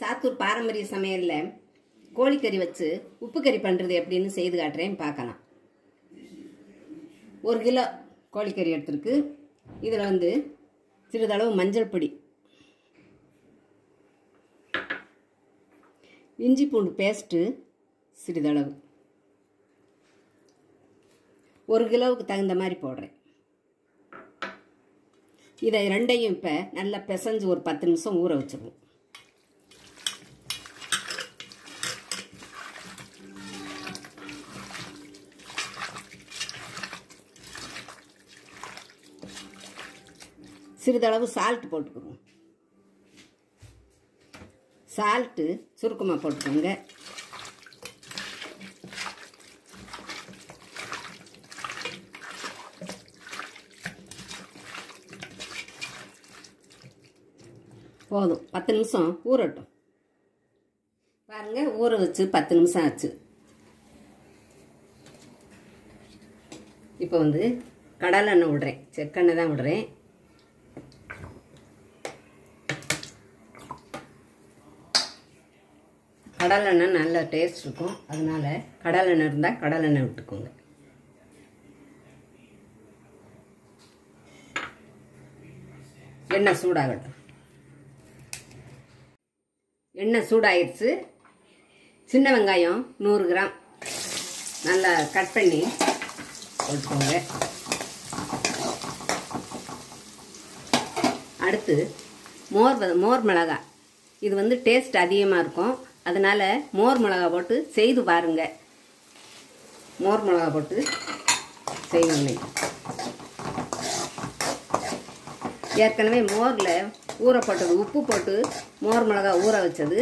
சாத்தூர் பாரம்பரிய சமையலில் கோழிக்கறி வச்சு உப்பு கறி பண்ணுறது எப்படின்னு செய்து காட்டுறேன் பார்க்கலாம். ஒரு கிலோ கோழிக்கறி எடுத்துருக்கு. இதில் வந்து சிறிதளவு மஞ்சள் பொடி இஞ்சி பூண்டு பேஸ்ட்டு சிறிதளவு. ஒரு கிலோவுக்கு தகுந்த மாதிரி போடுறேன். இதை ரெண்டையும் இப்போ நல்லா பிசைஞ்சு ஒரு பத்து நிமிஷம் ஊற வச்சுருவோம். சிறிதளவு சால்ட் போட்டுக்குவோம் சால்ட்டு சுருக்கமாக போட்டுக்கோங்க. போதும். பத்து நிமிஷம் ஊறட்டும். பாருங்க ஊற வச்சு பத்து நிமிஷம் ஆச்சு. இப்போ வந்து கடலெண்ணெய் விடுறேன். செக்கெண்ணெய் தான் விடுறேன். கடலெண்ணெய் நல்ல டேஸ்ட் இருக்கும். அதனால கடலெண்ணெய் இருந்தால் கடலெண்ணெய் விட்டுக்கோங்க. எண்ணெய் சூடாகட்டும். எண்ணெய் சூடாயிடுச்சு சின்ன வெங்காயம் நூறு கிராம். நல்லா கட் பண்ணி போட்டுக்கோங்க. அடுத்து மோர் மோர் மிளகாய். இது வந்து டேஸ்ட் அதிகமாக இருக்கும். அதனால் மோர் மிளகா போட்டு செய்து பாருங்க. மோர் மிளகா போட்டு செய்வோம் ஏற்கனவே மோரில் ஊற போட்டது உப்பு போட்டு மோர் மிளகா ஊற வச்சது.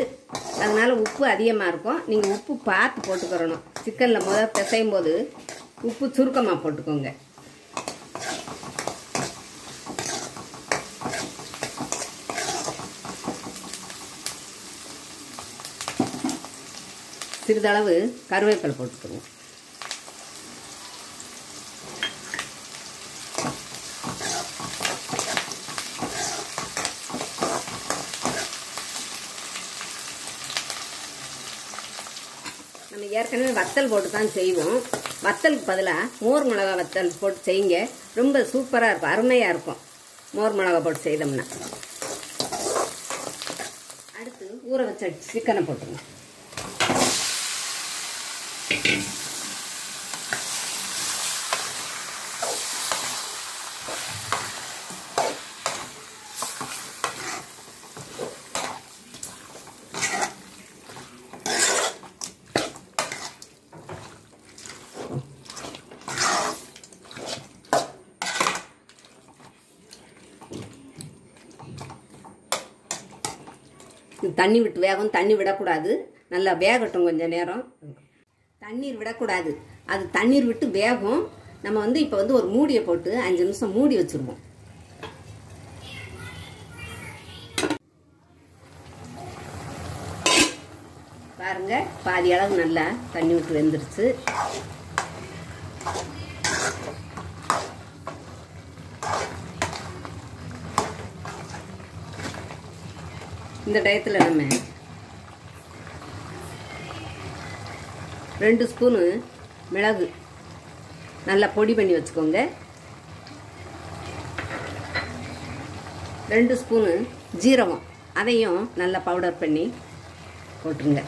அதனால உப்பு அதிகமாக இருக்கும். நீங்கள் உப்பு பார்த்து போட்டுக்கிறணும். சிக்கனில் முதல் பிசையும் போது உப்பு சுருக்கமாக போட்டுக்கோங்க. சிறிதளவு கருவேப்பிலை போட்டுக்கோங்க நம்ம ஏற்கனவே வத்தல் போட்டு தான் செய்வோம். வத்தலுக்கு பதிலாக மோர் மிளகா வத்தல் போட்டு செய்யுங்க. ரொம்ப சூப்பராக இருக்கும் அருமையாக இருக்கும். மோர் மிளகா போட்டு செய்தோம்னா. அடுத்து ஊற வச்ச சிக்கனை போட்டுருங்க machine. தண்ணி விட்டு வேகும் தண்ணி விடக்கூடாது நல்லா வேகட்டும் கொஞ்சம் நேரம் தண்ணீர் விடக்கூடாது. அது தண்ணீர் விட்டு வேகும். நம்ம வந்து இப்போ வந்து ஒரு மூடியை போட்டு அஞ்சு நிமிஷம் மூடி வச்சுருவோம். பாருங்க பாதி அளவு நல்லா தண்ணி விட்டு வெந்துருச்சு. இந்த டயத்தில் நம்ம ரெண்டு ஸ்பூனு மிளகு. நல்லா பொடி பண்ணி வச்சுக்கோங்க. ரெண்டு ஸ்பூனு ஜீரகம். அதையும் நல்லா பவுடர் பண்ணி போட்டுருங்க.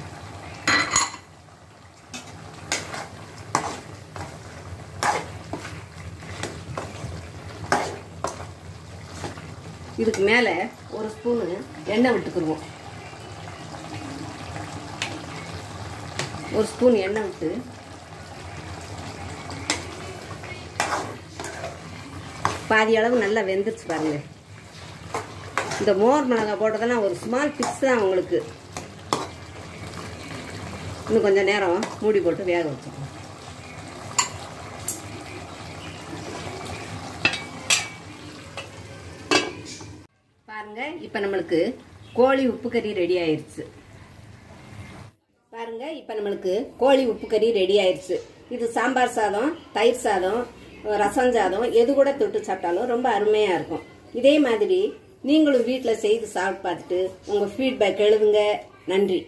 இதுக்கு மேலே ஒரு ஸ்பூனு எண்ணெய் விட்டுக்குருவோம். ஒரு ஸ்பூன் எண்ணெய் விட்டு. பாதி அளவு நல்லா வெந்துருச்சு பாருங்க. இந்த மோர் மிளகாய் போட்டதெல்லாம் ஒரு ஸ்மால் பிக்ஸ் தான் உங்களுக்கு. இன்னும் கொஞ்சம் நேரம் மூடி போட்டு வேக வச்சுக்கணும் பாருங்க இப்போ நம்மளுக்கு கோழி உப்பு கறி ரெடி ஆயிடுச்சு பாருங்க இப்போ நம்மளுக்கு கோழி உப்பு கறி ரெடி ஆயிடுச்சு இது சாம்பார் சாதம் தயிர் சாதம் ரசம் சாதம் எது கூட தொட்டு சாப்பிட்டாலும் ரொம்ப அருமையாக இருக்கும். இதே மாதிரி நீங்களும் வீட்டில் செய்து சாப்பிட்டு பார்த்துட்டு உங்கள் ஃபீட்பேக் எழுதுங்க. நன்றி.